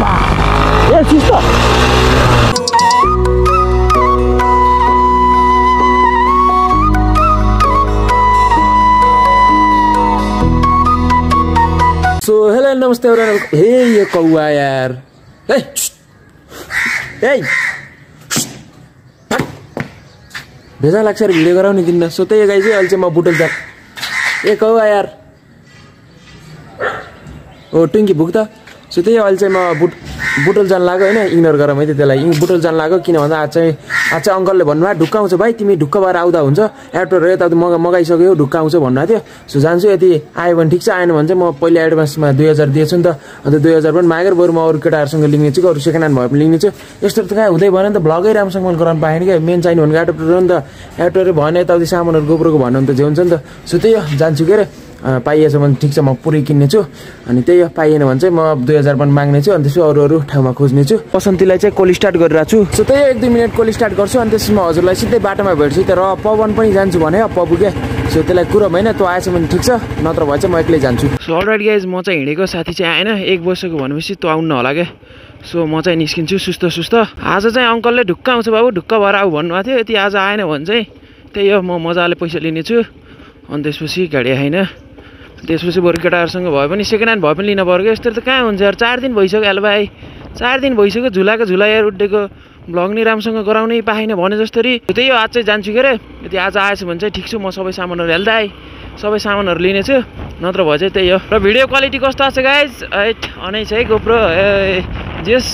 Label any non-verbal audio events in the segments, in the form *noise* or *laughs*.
बा ए sister so hello नमस्ते. हे यो कौवा यार ए ए भेजा लाग्छ अरे भिडियो गराउने किन्न सो त्यही गाई चाहिँ अहिले चाहिँ म बुटल जा ए यार। ओ टुङ्की भुक त सो त्यही अहिले चाहिँ म बुट बुटल जान लाग्यो होइन इग्नोर गरौँ है त त्यसलाई बुटल जान लाग्यो किन भन्दा आज चाहिँ आज चाहिँ अङ्कलले भन्नुभयो ढुक्क आउँछ भाइ तिमी ढुक्क भएर आउँदा हुन्छ एडभटर यता मगा मगाइसक्यो ढुक्क आउँछ भन्नुभएको थियो। सो जान्छु यदि आयो भने ठिक छ आएन भने चाहिँ म पहिला एडभान्समा दुई हजार दिएछु नि त अन्त दुई हजार पनि मागेर बरु म अरू केटाहरूसँग लिने छु अरू सेकेन्ड ह्यान्ड भए पनि लिने छु। यस्तो त कहाँ हुँदै भएन नि त भ्लगै राम्रोसँग मैले गराउनु पाएन क्या मेन चाहिने भनेको एडप्टर हो नि त। एडप्टर भएन यताउति सामानहरू गोब्रोको भन्नु भने त जे हुन्छ नि त। सो त्यही जान्छु के अरे। पाइएछ भने ठिक छ म पुरै किन्नेछु। अनि त्यही हो पाइएन भने चाहिँ म दुई हजार पनि माग्ने छु अनि त्यसो अरू अरू ठाउँमा खोज्ने छु बसन्तीलाई चाहिँ कोल स्टार्ट गरिरहेको छु। सो त्यही एक दुई मिनट कोल स्टार्ट गर्छु अनि त्यसमा हजुरलाई सिधै बाटोमा भेट्छु त्यहाँ र पवन पनि जान्छु भने पबु क्या सो त्यसलाई कुरो होइन तँ आएछ भने ठिक छ नत्र भए चाहिँ म एक्लै जान्छु। सो अलरेडी गाइज म चाहिँ हिँडेको साथी चाहिँ आएन एक वर्षको भनेपछि तँ आउनु होला क्या सो म चाहिँ निस्किन्छु सुस्त सुस्त। आज चाहिँ अङ्कलले ढुक्क आउँछ बाबु ढुक्क भएर आऊ भन्नुभएको थियो यति आज आएन भने चाहिँ त्यही हो म मजाले पैसा लिनेछु। अनि त्यसपछि गाडी आएन। त्यसपछि बरु केटाहरूसँग भए पनि सेकेन्ड ह्यान्ड भए पनि लिन पऱ्यो यस्तो त कहाँ हुन्छ यार? चार दिन भइसक्यो हेलो भाइ। चार दिन भइसक्यो झुलाको झुला यार उड्डेको। भ्लग नि राम्रोसँग गराउनै पाएन भने जस्तरी। त्यही हो आज चाहिँ जान्छु के अरे यदि आज आएछ भने चाहिँ ठिक छु म सबै सामानहरू हेल्दा आएँ सबै सामानहरू लिनेछु। नत्र भए चाहिँ त्यही हो। र भिडियो क्वालिटी कस्तो आएको छ गाइज एट अनैछ है गोप्रो ए जेस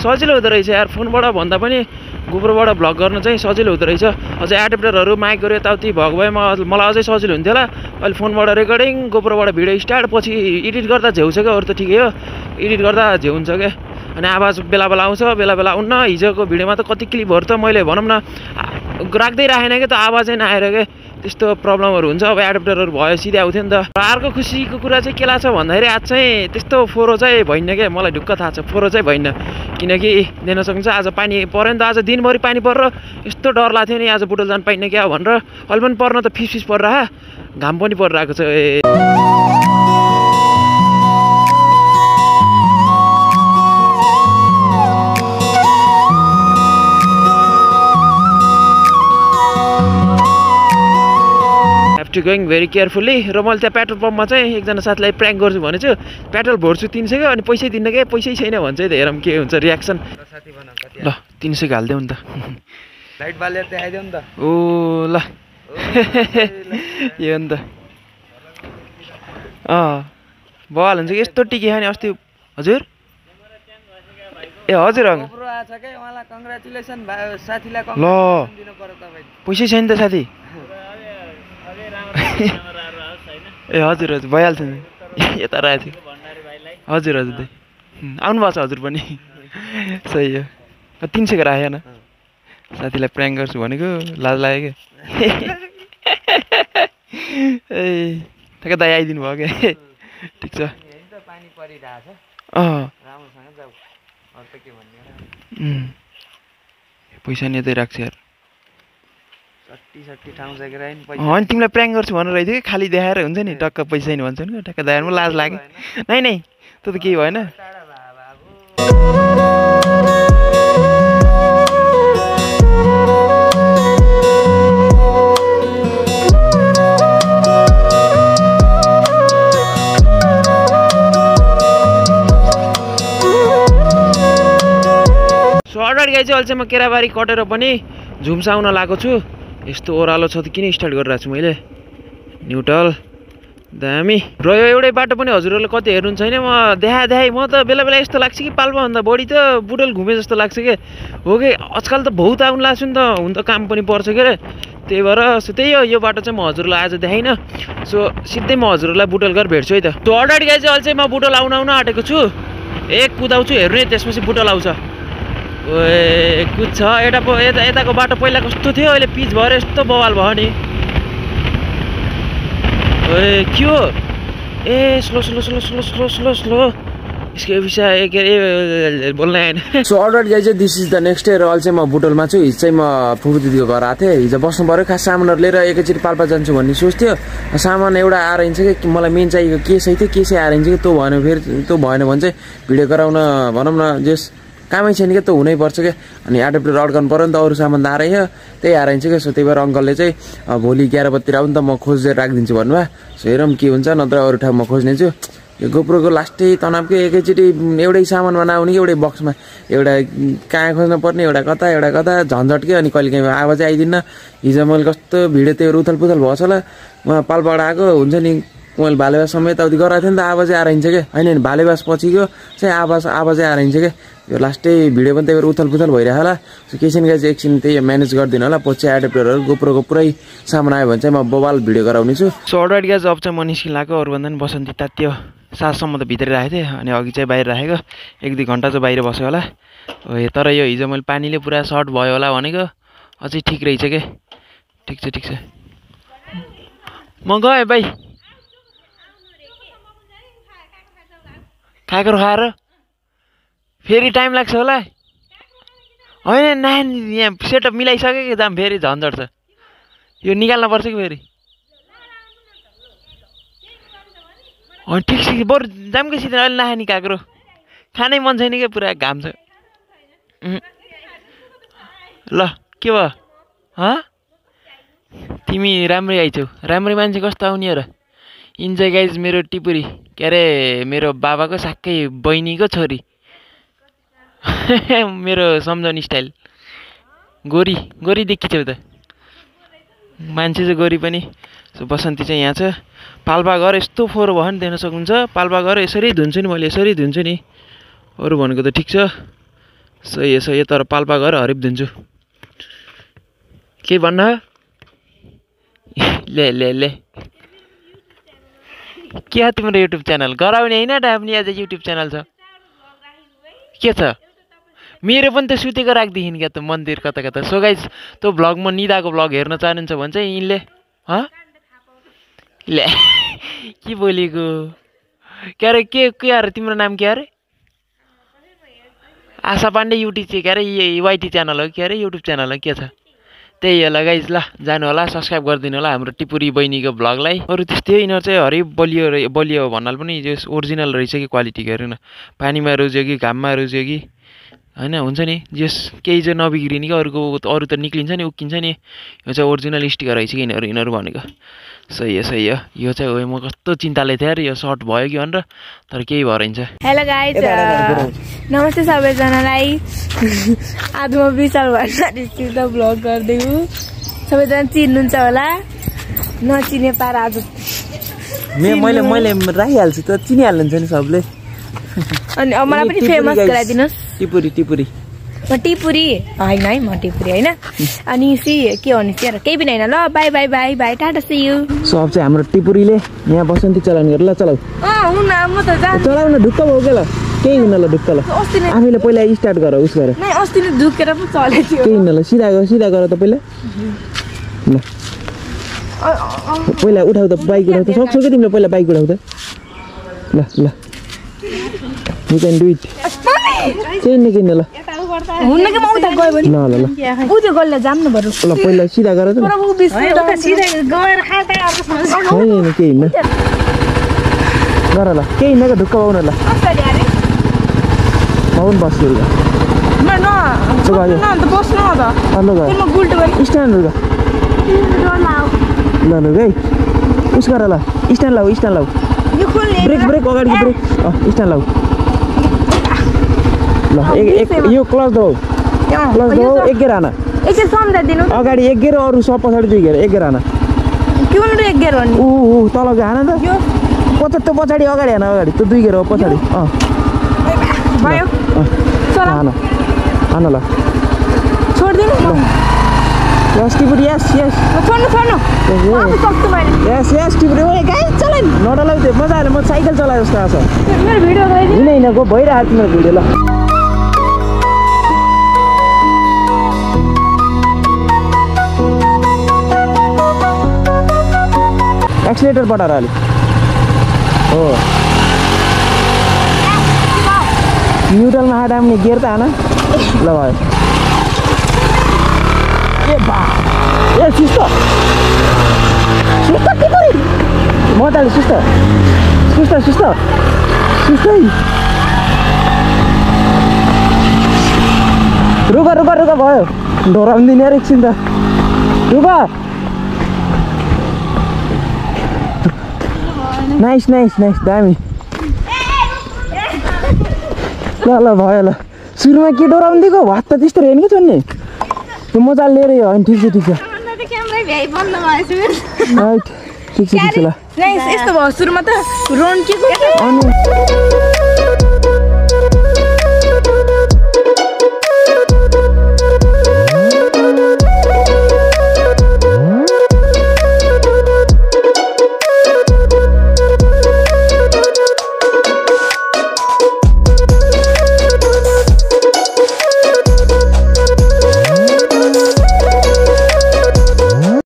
सजिलो हुँदो रहेछ यार फोनबाट भन्दा पनि गोप्रोबाट भ्लग गर्न चाहिँ सजिलो हुँदो रहेछ। अझै एडेप्टरहरू माइकहरू यताउति भएको भए म मलाई अझै सजिलो हुन्थ्यो होला। अहिले फोनबाट रेकर्डिङ गोप्रोबाट भिडियो स्टार्ट पछि एडिट गर्दा झेउ छ क्या अरू त ठिकै हो। एडिट गर्दा झेउ हुन्छ क्या। अनि आवाज बेला बेला आउँछ बेला बेला आउन्न हिजोको भिडियोमा त कति क्लिपहरू त मैले भनौँ न राख्दै राखेन क्या त आवाजै नआएर क्या। त्यस्तो प्रब्लमहरू हुन्छ। अब एडप्टरहरू भयो सिधै आउँथ्यो नि त। र अर्को खुसीको कुरा चाहिँ के लाग्छ भन्दाखेरि आज चाहिँ त्यस्तो फोरो चाहिँ भइन्न क्या मलाई ढुक्क थाहा छ फोरो चाहिँ भइन्न किनकि दिन सकिन्छ आज पानी पऱ्यो नि त। आज दिनभरि पानी परेर यस्तो डर लाग्थ्यो नि आज बुटल जानु पाइन्न क्या भनेर। अहिले पनि पर्न त फिस फिस परिरह। घाम पनि परिरहेको छ। ए। टु गोइङ भेरी केयरफुल्ली र मैले त्यहाँ पेट्रोल पम्पमा चाहिँ एकजना साथीलाई प्र्याङ्क गर्छु भने चाहिँ पेट्रोल भर्छु तिन सयको अनि पैसै दिन्न क्या? पैसै छैन भन्छ है त। हेरौँ के हुन्छ रियाक्सन ल तिन सयको हालिदेऊ नि त। लाइट बालेर देखाइदेऊ नि त। ओ ल। यो नि त। अँ हुन्छ कि? यस्तो टिकी खाने अस्ति। हजुर? ए हजुर ल। पैसै छैन त साथी। ए हजुर हजुर भइहाल्छ नि। *laughs* यता रहेको थियो हजुर हजुर दाइ आउनुभएको छ हजुर पनि। *laughs* सही हो। तिन सयको राखेँ न साथीलाई प्र्याङ्क गर्छु भनेको लाज लाग्यो क्या *laughs* ए ठ्याक्कै दाइ आइदिनु भयो क्या ठिक छ। पैसा नि यतै राख्छ यार। होइन तिमीलाई प्र्याङ्क गर्छु भनेर रहेको थियो कि? खालि देखाएर हुन्छ नि? टक्क पैसा छैन भन्छ नि टक्क देखाएर पनि लाज लाग्यो। नै नै त्यो त केही भएन। सो अगाडि गाई चाहिँ अहिले चाहिँ म केराबारी कटेर पनि झुम्साउन लगाएको छु। यस्तो ओह्रालो छ त किन स्टार्ट गरिरहेको छु मैले? न्युट्रल। दामी। यो एउटै बाटो पनि हजुरहरूले कति हेर्नु छैन। म देखाए देखाएँ म त बेला बेला यस्तो लाग्छ कि पाल्पाभन्दा बढी त बुटल घुमे जस्तो लाग्छ कि? हो कि? आजकल त बहुत आउनु लाग्छ नि त। हुन त काम पनि पर्छ के अरे त्यही भएर सो त्यही हो। यो बाटो चाहिँ म हजुरलाई आज देखाइनँ सो सिधै म हजुरलाई बुटल गरेर भेट्छु है त। सो अगाडि गाई चाहिँ अहिले चाहिँ म बुटल आउन आउन आँटेको छु। एक कुदाउँछु हेर्नु है त्यसपछि बुटल आउँछ। कुद्छ पो यता यताको बाटो पहिला कस्तो थियो अहिले पिच भएर यस्तो बवाल भयो नि। ओए के हो? ए slow slow slow slow slow slow slow. इसको विषय के अरे बोल्न आएन। सो अलरेडी गाई चाहिँ this is the next day र अहिले चाहिँ म बुटोलमा छु। हिजो चाहिँ म फुपू दिदीको घर आएको थिएँ। हिजो बस्नु पऱ्यो खास सामानहरू लिएर एकैचोटि पाल्पा जान्छु भन्ने सोच थियो। सामान एउटा आएर हिँड्छ कि मलाई मेन चाहिएको के सही थियो के चाहिँ आएर हिँड्छ कि त्यो भएन फेरि त्यो भएन भने चाहिँ भिडियो गराउन भनौँ न जस कामै छैन क्या त्यो हुनैपर्छ क्या अनि एडप्टर अड्काउनु पऱ्यो नि त अरू सामान त आएर त्यही आएर क्या सो त्यही भएर अङ्कलले चाहिँ भोलि एघार बजीतिर आउनु त म खोजेर राखिदिन्छु भन्नुभयो। सो हेरौँ के हुन्छ नत्र अरू ठाउँमा खोज्नेछु यो गोप्रोको लास्टै तनावकै एकैचोटि एउटै सामानमा नआउने कि एउटै बक्समा एउटा कहाँ खोज्न पर्ने एउटा कता एउटा कता झन्झट के? अनि कहिले काहीँ आवाजै आइदिन्न। हिजो मैले कस्तो भिडियो त्यो उथल पुथल भएको छ होला। उहाँ पालबाट आएको हुन्छ नि? मैले भालेबास समेत यताउति गराएको थिएँ नि त आवाजै आएर हिँड्छ क्या होइन भालेबास पछिको चाहिँ आवाज आवाजै आएर हिँड्छ क्या यो लास्टै भिडियो पनि त्यही भएर उथल पुथल भइरहेको होला सो गाई चाहिँ एकछिन त्यही म्यानेज गरिदिनु होला। पछि एडेप्टरहरू गोप्रोको पुरै सामान आयो भने चाहिँ म बबाल भिडियो गराउने छु। सो अलरेडी गाज अब चाहिँ म निस्किन लाग्यो अरूभन्दा पनि बसन्ती तात्यो सातसम्म त भित्रै राखेको थिएँ अनि अघि चाहिँ बाहिर राखेको। एक दुई घन्टा चाहिँ बाहिर बस्यो होला। तर यो हिजो मैले पानीले पुरा सर्ट भयो होला भनेको। अझै ठिक रहेछ के? ठिक छ ठिक छ। म गएँ भाइ। खाएको खाएर? फेरि टाइम लाग्छ होला? होइन नानी यहाँ सेटअप मिलाइसक्यो कि दाम फेरि झन्झट छ। यो निकाल्न पर्छ कि फेरि? अँ ठिक छ बरु दामकै सिधै अहिले नखाने काँक्रो खानै मन छैन क्या पुरा घाम छ। ल के भयो? हँ? तिमी राम्रै आइछौ। राम्रै मान्छे कस्तो आउने र? इन्जोय गाइज मेरो टिपुरी। के अरे मेरो बाबाको साक्कै बहिनीको छोरी। *laughs* मेरो सम्झाउने स्टाइल गोरी गोरी देखिछौ त। मान्छे चाहिँ गोरी पनि। बसन्ती चाहिँ यहाँ छ। पाल्पा घर यस्तो फोहोर भयो नि देख्न सक्नुहुन्छ। पाल्पा घर यसरी धुन्छु नि मैले यसरी धुन्छु नि। अरू भनेको त ठिक छ। सही हो सही तर पाल्पा घर हरिप धुन्छु। के भन्न? *laughs* ले ले ले। के हो तिम्रो युट्युब च्यानल? गराउने होइन डाब्ने आज युट्युब च्यानल छ। के छ? मेरो पनि त सुतेको राखिदिखिन् क्या त मन्दिर कता कता। सो गाइज त्यो भ्लग म निदाको भ्लग हेर्न चाहनुहुन्छ भने चाहिँ यिनले हँ? ले *laughs* के बोलेको? के अरे के के अरे तिम्रो नाम के अरे? आशा पाण्डे युट्युब चाहिँ के अरे वाइटी च्यानल हो के अरे युट्युब च्यानल हो के छ? त्यही होला गाइज ल जानु होला सब्सक्राइब गरिदिनु होला हाम्रो टिपुरी बहिनीको भ्लगलाई। अरू त्यस्तै यिनीहरू चाहिँ हरि बलियो बलियो भन्नाले पनि यो ओरिजिनल रहेछ कि क्वालिटीको हेर्नु न? पानीमा रुज्यो कि घाममा रुज्यो कि? होइन हुन्छ नि? जस केही चाहिँ नबिग्रिने कि अरूको अरू त निक्लिन्छ नि उक्किन्छ नि। यो चाहिँ ओरिजिनल स्टिकर रहेछ कि यिनीहरू यिनीहरू भनेको। सही हो सही हो। यो चाहिँ हो म कस्तो चिन्ताले थिएँ अरे यो सर्ट भयो कि भनेर तर केही भएर हिँड्छ। हेलो गाइज नमस्ते सबैजनालाई। *laughs* आज म विशाल भण्डारीसित भ्लग गरिदिएको सबैजना चिन्नुहुन्छ होला। नचिने पार आज मे मैले मैले राखिहाल्छु त चिनिहाल्नुहुन्छ नि सबले। अनि अब मलाई पनि फेमस. गराइदिनुहोस्। टिपुरी टिपुरी। म टिपुरी। होइन है म टिपुरी होइन। अनि सी के भन्नु चाहिँ केही पनि होइन ल bye bye bye bye tata see you so अब चाहिँ हाम्रो टिपुरीले यहाँ बसन्ती चलाउने गरेर ल हुन म त चलाउ न ढुक्क भयो के ल। केही हुन ल ढुक्क ल। आफैले पहिला स्टार्ट गर उस गर नै अस्ति नै दुखेर पो चलेको थियो केही हुन ल सिधा गर सिधा गर त पहिला। ल। पहिला उठाउ त बाइक उठाउ त। सक्छौ कि तिमीले पहिला बाइक उठाउ त? ल ल। यु क्यान डु इट केही न केही न ल हुन्न कि म उता गयो भने ल ल ल। ऊ त्यो गल्ला जान्नु पर्यो ल पहिला सिधा गर त होइन केही हुन्न गर ल। केही हुन्न क्या ढुक्क पाउन ल। पाउनु स्ट्यान्ड ल ल है उस गर ल। स्ट्यान्ड लाऊ स्ट्यान्ड ब्रेक ब्रेक अगाडिको ब्रेक। अँ स्ट्यान्ड लाऊ। ल यो क्लच दौ। क्लच दौ एक गेर सम्झाइदिनु अगाडि एक गेर अरू सब पछाडि दुई गेर एक गेर हान क्यों एक गेर हो नि? ऊ तलको हान त। पछाडि त्यो पछाडि अगाडि हान अगाडि। त्यो दुई गेर हो पछाडि अँ। भयो। अँ। चला हान। हान ल। छोडिदिनु। म यस टिपुरी यस यस। छोड्नु छोड्नु। यस, म आफै सक्छु मैले। यस यस टिपुरी ओए गाई चलाइ नडलाउ त्यो। मजा आएर म साइकल चलाए जस्तो आएको छ मेरो हिँड भइरहेको तिम्रो भिडियो ल। एक्सिलेटर बटाएर अलिक हो। न्युट्रलमा हाडाम्ने गेयर त हान ल भयो ए बा। ए सुस्त। सुस्त के सुस्त। सुस्त सुस्त। सुस्तै। रुक रुक रुक भयो। डराउँदिन यार एकछिन त। रुक नाइस नाइस नाइस दामी ल ल भयो ल. सुरुमा के डराउँदिएको भात त त्यस्तो हेर्नु छ नि। त्यो मजाले लिएर यो होइन ठिक छ ठिक छ। ठिक छ ठिक छ ल। नाइस यस्तो भयो सुरुमा त के को? अनि